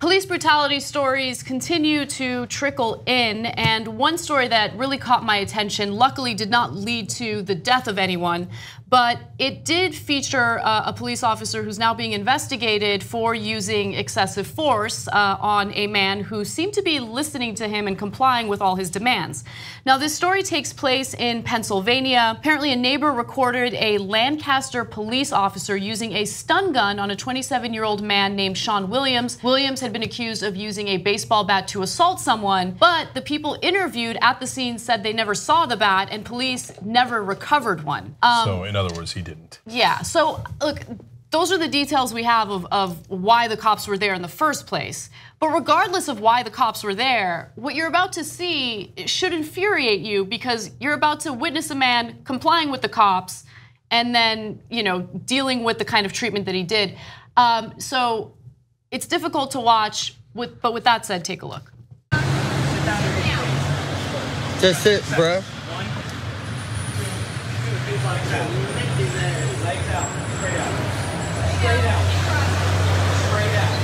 Police brutality stories continue to trickle in, and one story that really caught my attention, luckily did not lead to the death of anyone, but it did feature uh, a police officer who's now being investigated for using excessive force uh, on a man who seemed to be listening to him and complying with all his demands. Now, this story takes place in Pennsylvania. Apparently, a neighbor recorded a Lancaster police officer using a stun gun on a 27 year old man named Sean Williams. Williams had been accused of using a baseball bat to assault someone, but the people interviewed at the scene said they never saw the bat and police never recovered one. Um, so, other words, he didn't. Yeah. So, look, those are the details we have of, of why the cops were there in the first place. But regardless of why the cops were there, what you're about to see should infuriate you because you're about to witness a man complying with the cops and then, you know, dealing with the kind of treatment that he did. Um, so it's difficult to watch. With, but with that said, take a look. Just sit, bro. Straight out. Straight out. Straight out.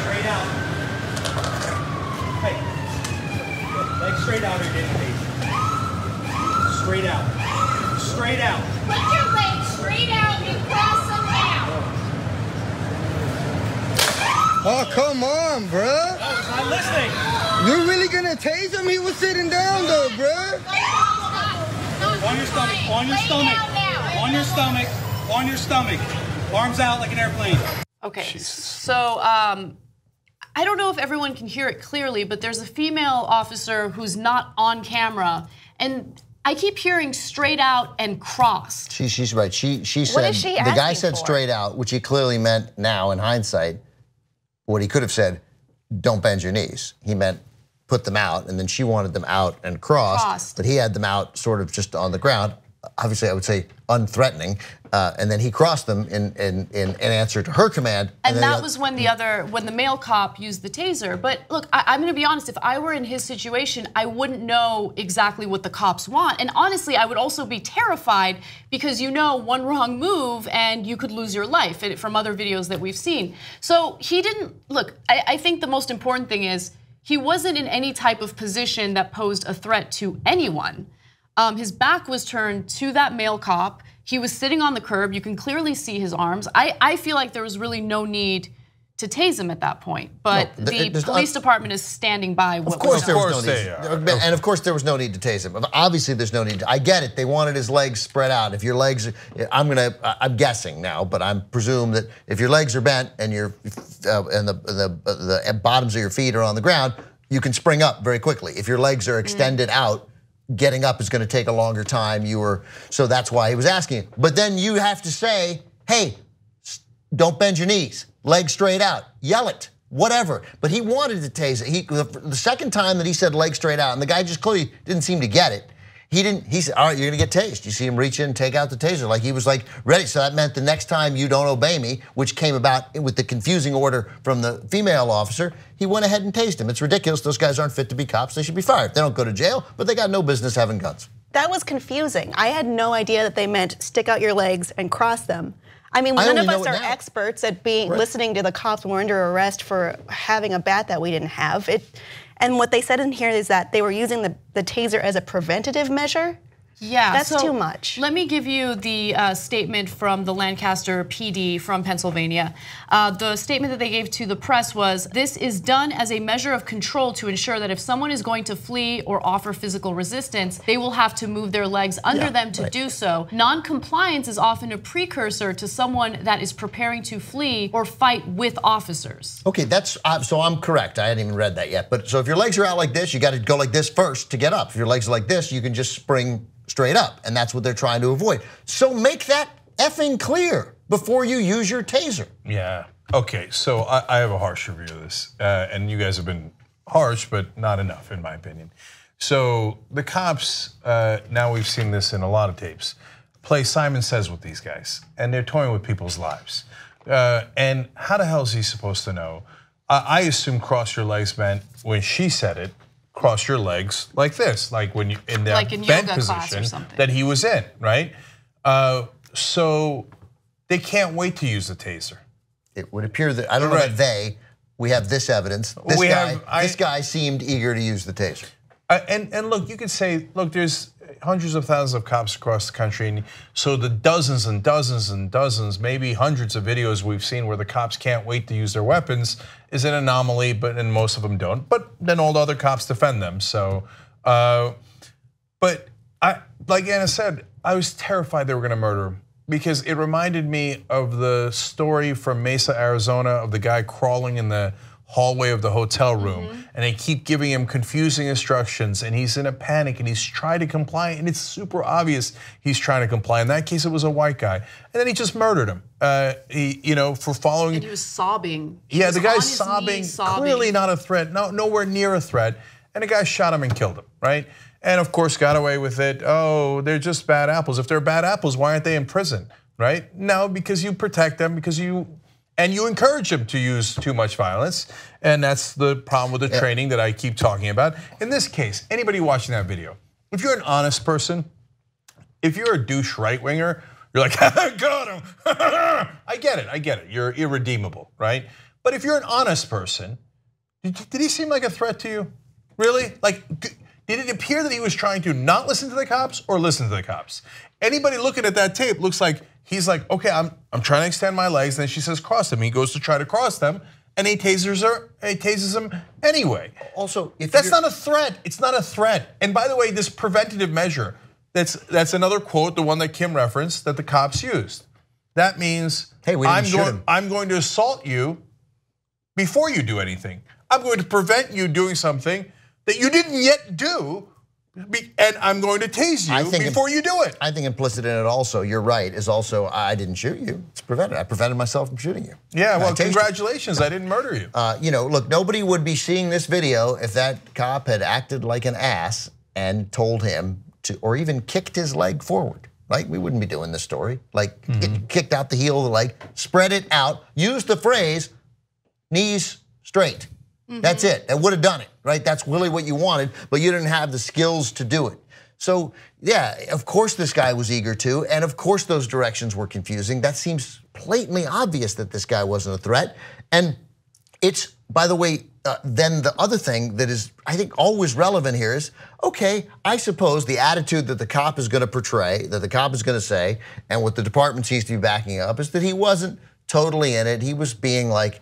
Straight out. Hey. Legs straight out or getting paid. Straight out. Straight out. Put your legs straight out and cross them out. Oh, come on, bro. Oh, he's not listening. You're really gonna tase him? He was sitting down though, bro. On your stomach. On your stomach. On your stomach on your stomach, arms out like an airplane. Okay, Jesus. so um, I don't know if everyone can hear it clearly, but there's a female officer who's not on camera, and I keep hearing straight out and crossed. She, she's right. She she said she the guy said for? straight out, which he clearly meant now in hindsight. What he could have said, "Don't bend your knees." He meant put them out, and then she wanted them out and crossed, crossed. but he had them out sort of just on the ground obviously I would say unthreatening, uh, and then he crossed them in, in, in, in answer to her command. And, and that was when the other, when the male cop used the taser. But look, I, am going to be honest. If I were in his situation, I wouldn't know exactly what the cops want. And honestly, I would also be terrified because you know one wrong move and you could lose your life. From other videos that we've seen, so he didn't look. I, I think the most important thing is he wasn't in any type of position that posed a threat to anyone. Um, his back was turned to that male cop. He was sitting on the curb. You can clearly see his arms. I, I feel like there was really no need to tase him at that point. But no, the, the police department is standing by. What of course, there was no need. And of course, there was no need to tase him. Obviously, there's no need. To, I get it. They wanted his legs spread out. If your legs, I'm gonna, I'm guessing now, but I'm presume that if your legs are bent and your uh, and the, the the bottoms of your feet are on the ground, you can spring up very quickly. If your legs are extended mm. out getting up is going to take a longer time. You were so that's why he was asking. But then you have to say, "Hey, don't bend your knees, legs straight out, yell it, whatever." But he wanted to tase it. He the second time that he said legs straight out, and the guy just clearly didn't seem to get it. He didn't. He said, "All right, you're gonna get tased." You see him reach in, and take out the taser, like he was like ready. So that meant the next time you don't obey me, which came about with the confusing order from the female officer, he went ahead and tased him. It's ridiculous. Those guys aren't fit to be cops. They should be fired. They don't go to jail, but they got no business having guns. That was confusing. I had no idea that they meant stick out your legs and cross them. I mean, none of us are now. experts at being right. listening to the cops when we're under arrest for having a bat that we didn't have. It and what they said in here is that they were using the, the taser as a preventative measure. Yeah, that's so too much. Let me give you the uh, statement from the Lancaster PD from Pennsylvania. Uh, the statement that they gave to the press was This is done as a measure of control to ensure that if someone is going to flee or offer physical resistance, they will have to move their legs under yeah, them to right. do so. Non compliance is often a precursor to someone that is preparing to flee or fight with officers. Okay, that's uh, so I'm correct. I hadn't even read that yet. But so if your legs are out like this, you got to go like this first to get up. If your legs are like this, you can just spring straight up, and that's what they're trying to avoid. So make that effing clear before you use your taser. Yeah. Okay. So I, I have a harsh review of this, uh, and you guys have been harsh, but not enough, in my opinion. So the cops, uh, now we've seen this in a lot of tapes, play Simon Says with these guys, and they're toying with people's lives. Uh, and how the hell is he supposed to know? I assume cross your legs meant when she said it, cross your legs like this, like when you in that like in bent position that he was in, right? Uh, so they can't wait to use the taser. it would appear that I don't know right. that they. We have this evidence. This we guy, have, I, this guy seemed eager to use the taser. Uh, and and look, you could say, look, there's hundreds of thousands of cops across the country, and so the dozens and dozens and dozens, maybe hundreds of videos we've seen where the cops can't wait to use their weapons is an anomaly, but and most of them don't. But then all the other cops defend them. So, uh, but I, like Ana said, I was terrified they were going to murder him because it reminded me of the story from Mesa, Arizona, of the guy crawling in the hallway of the hotel room mm -hmm. and they keep giving him confusing instructions and he's in a panic and he's trying to comply and it's super obvious he's trying to comply. In that case, it was a white guy. And then he just murdered him. Uh, he, you know, for following. And he was sobbing. He yeah, the guy's sobbing, sobbing, clearly not a threat, no, nowhere near a threat. And the guy shot him and killed him, right? And of course, got away with it. Oh, they're just bad apples. If they're bad apples, why aren't they in prison, right? No, because you protect them, because you and you encourage them to use too much violence. And that's the problem with the yeah. training that I keep talking about. In this case, anybody watching that video, if you're an honest person, if you're a douche right winger, you're like, I got him. I get it, I get it. You're irredeemable, right? But if you're an honest person, did he seem like a threat to you? Really? Like, did it appear that he was trying to not listen to the cops or listen to the cops? Anybody looking at that tape looks like he's like, okay, I'm, I'm trying to extend my legs. And then she says, cross them. He goes to try to cross them, and he tasers her, he tases him anyway. Also, if that's not a threat, it's not a threat. And by the way, this preventative measure, that's that's another quote, the one that Kim referenced, that the cops used. That means, hey, I'm going. I'm going to assault you before you do anything. I'm going to prevent you doing something that you didn't yet do and I'm going to tase you before you do it. I think implicit in it also, you're right, is also I didn't shoot you. It's prevented. I prevented myself from shooting you. Yeah, well, congratulations. You. I didn't murder you. Uh, you know, look, nobody would be seeing this video if that cop had acted like an ass and told him to, or even kicked his leg forward. Right? We wouldn't be doing this story. Like, mm -hmm. kicked out the heel of the leg, spread it out, use the phrase knees straight. Mm -hmm. That's it. That would have done it, right? That's really what you wanted, but you didn't have the skills to do it. So, yeah, of course this guy was eager to, and of course those directions were confusing. That seems blatantly obvious that this guy wasn't a threat. And it's, by the way, uh, then the other thing that is, I think, always relevant here is okay, I suppose the attitude that the cop is going to portray, that the cop is going to say, and what the department seems to be backing up is that he wasn't totally in it. He was being like,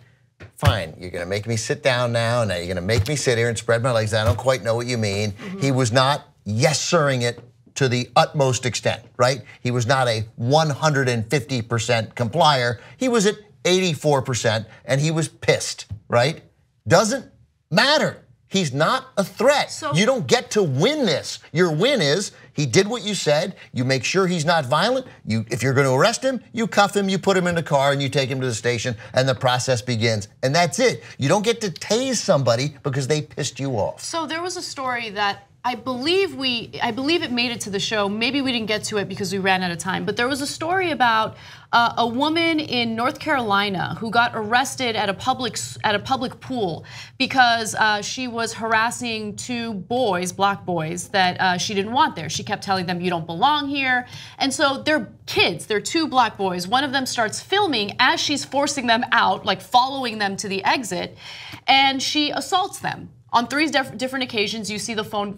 fine, you're gonna make me sit down now, now you're gonna make me sit here and spread my legs. I don't quite know what you mean. Mm -hmm. He was not yes sirring it to the utmost extent, right? He was not a 150% complier. He was at 84% and he was pissed, right? Doesn't matter. He's not a threat. So, you don't get to win this. Your win is he did what you said. You make sure he's not violent. You, if you're going to arrest him, you cuff him, you put him in the car, and you take him to the station, and the process begins. And that's it. You don't get to tase somebody because they pissed you off. So there was a story that I believe we, I believe it made it to the show. Maybe we didn't get to it because we ran out of time. But there was a story about uh, a woman in North Carolina who got arrested at a public at a public pool because uh, she was harassing two boys, black boys, that uh, she didn't want there. She kept telling them, "You don't belong here," and so they're kids. They're two black boys. One of them starts filming as she's forcing them out, like following them to the exit, and she assaults them on three different occasions, you see the phone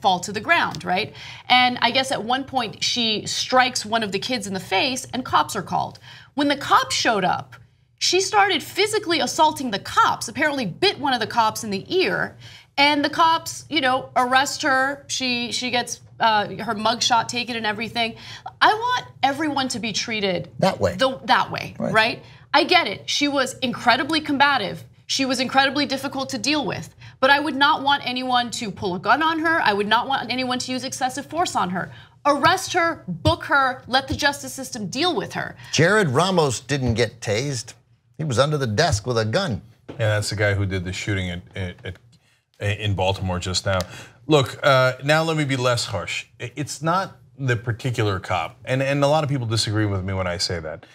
fall to the ground, right? And I guess at one point, she strikes one of the kids in the face, and cops are called. When the cops showed up, she started physically assaulting the cops, apparently bit one of the cops in the ear, and the cops, you know, arrest her. She, she gets uh, her mugshot taken and everything. I want everyone to be treated that way. The, that way, right. right? I get it. She was incredibly combative. She was incredibly difficult to deal with. But I would not want anyone to pull a gun on her. I would not want anyone to use excessive force on her. Arrest her, book her, let the justice system deal with her. Jarrod Ramos didn't get tased. He was under the desk with a gun. Yeah, that's the guy who did the shooting at, at, at in Baltimore just now. Look, uh, now let me be less harsh. It's not the particular cop, and, and a lot of people disagree with me when I say that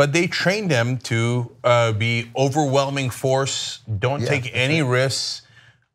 but they trained them to uh, be overwhelming force, don't yeah, take any right. risks.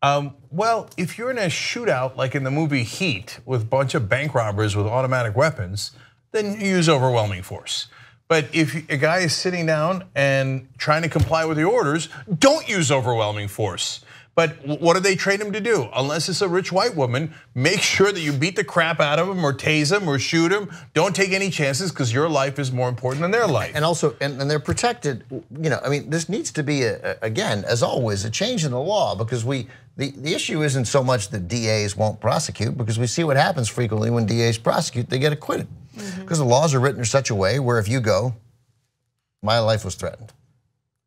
Um, well, if you're in a shootout like in the movie Heat with a bunch of bank robbers with automatic weapons, then you use overwhelming force. But if a guy is sitting down and trying to comply with the orders, don't use overwhelming force. But what do they train him to do? Unless it's a rich white woman, make sure that you beat the crap out of him or tase him or shoot him. Don't take any chances because your life is more important than their life. And also, and, and they're protected. You know, I mean, this needs to be a, again, as always, a change in the law because we. The, the issue isn't so much that DAs won't prosecute because we see what happens frequently when DAs prosecute, they get acquitted. Because mm-hmm. the laws are written in such a way where if you go, my life was threatened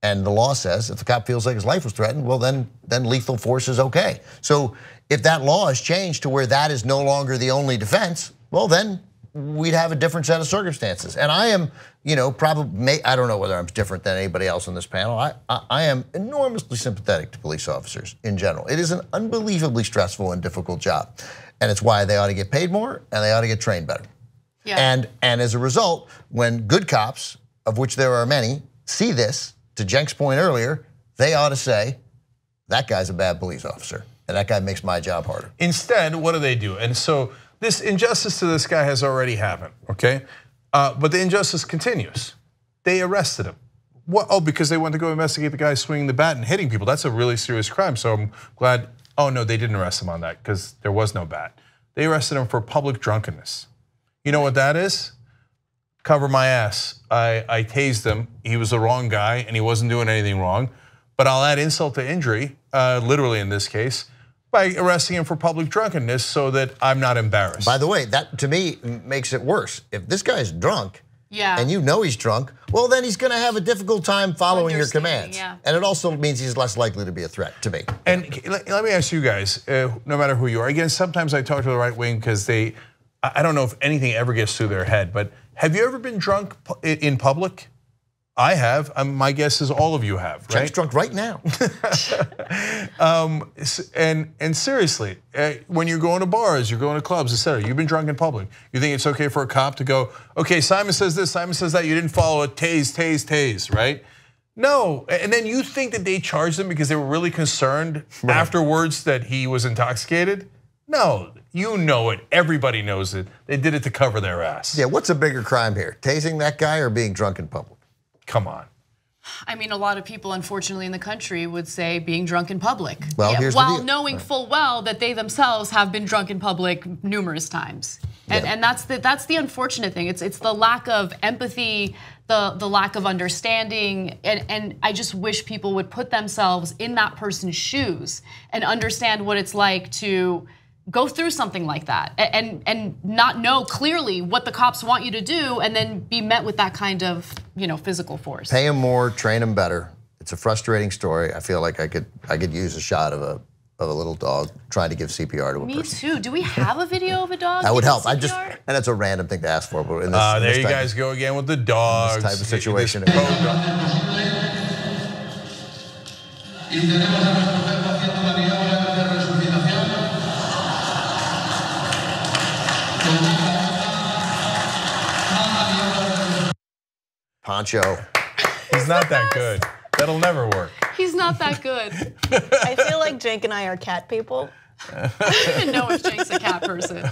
and the law says if the cop feels like his life was threatened, well, then, then lethal force is okay. So if that law is changed to where that is no longer the only defense, well, then we'd have a different set of circumstances. And I am, you know, probably, I don't know whether I'm different than anybody else on this panel. I, I, I, am enormously sympathetic to police officers in general. It is an unbelievably stressful and difficult job. And it's why they ought to get paid more and they ought to get trained better. Yeah. And, and as a result, when good cops, of which there are many, see this, to Cenk's point earlier, they ought to say, that guy's a bad police officer, and that guy makes my job harder. Instead, what do they do? And so this injustice to this guy has already happened, okay? Uh, but the injustice continues. They arrested him. What? Oh, because they went to go investigate the guy swinging the bat and hitting people. That's a really serious crime. So I'm glad. Oh no, they didn't arrest him on that because there was no bat. They arrested him for public drunkenness. You know what that is? Cover my ass. I, I tased him. He was the wrong guy and he wasn't doing anything wrong. But I'll add insult to injury, uh, literally in this case, by arresting him for public drunkenness so that I'm not embarrassed. By the way, that to me makes it worse. If this guy's drunk, yeah. and you know he's drunk, well, then he's going to have a difficult time following your commands. Yeah. And it also means he's less likely to be a threat to me. And let me ask you guys, uh, no matter who you are, again, sometimes I talk to the right wing because they, I don't know if anything ever gets through their head, but have you ever been drunk in public? I have. Um, my guess is all of you have, right? Cenk's drunk right now. um, and and seriously, uh, when you're going to bars, you're going to clubs, etc. You've been drunk in public. You think it's okay for a cop to go, okay, Simon says this, Simon says that. You didn't follow it. Tase, tase, tase, right? No, and then you think that they charged him because they were really concerned right. afterwards that he was intoxicated? No, you know it. Everybody knows it. They did it to cover their ass. Yeah, what's a bigger crime here? Tasing that guy or being drunk in public? Come on. I mean, a lot of people, unfortunately, in the country would say being drunk in public. Well, yeah, here's while the knowing right. full well that they themselves have been drunk in public numerous times, and, yeah. and that's the that's the unfortunate thing. It's it's the lack of empathy, the the lack of understanding, and and I just wish people would put themselves in that person's shoes and understand what it's like to go through something like that and and not know clearly what the cops want you to do and then be met with that kind of you know physical force pay them more train them better it's a frustrating story i feel like i could i could use a shot of a of a little dog trying to give CPR to a Me person. Me too. Do we have a video of a dog? that would help. I just and that's a random thing to ask for, but in this, uh, there in this you guys go again with the dogs. This type of situation. Poncho. He's not that good. That'll never work. He's not that good. I feel like Jake and I are cat people. I don't even know if Cenk's a cat person.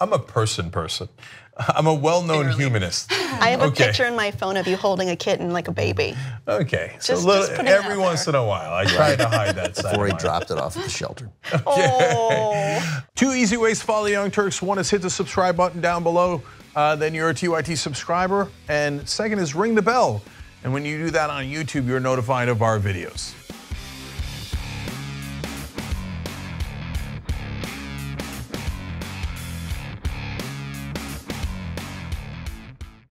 I'm a person person. I'm a well-known humanist. I have okay. a picture in my phone of you holding a kitten like a baby. Okay, so just, little, just every once in a while, I try to hide that side. Before he dropped it off at the shelter. Okay. Oh. Two easy ways to follow the Young Turks. One is hit the subscribe button down below uh, then you're a TYT subscriber. And second is ring the bell. And when you do that on YouTube, you're notified of our videos.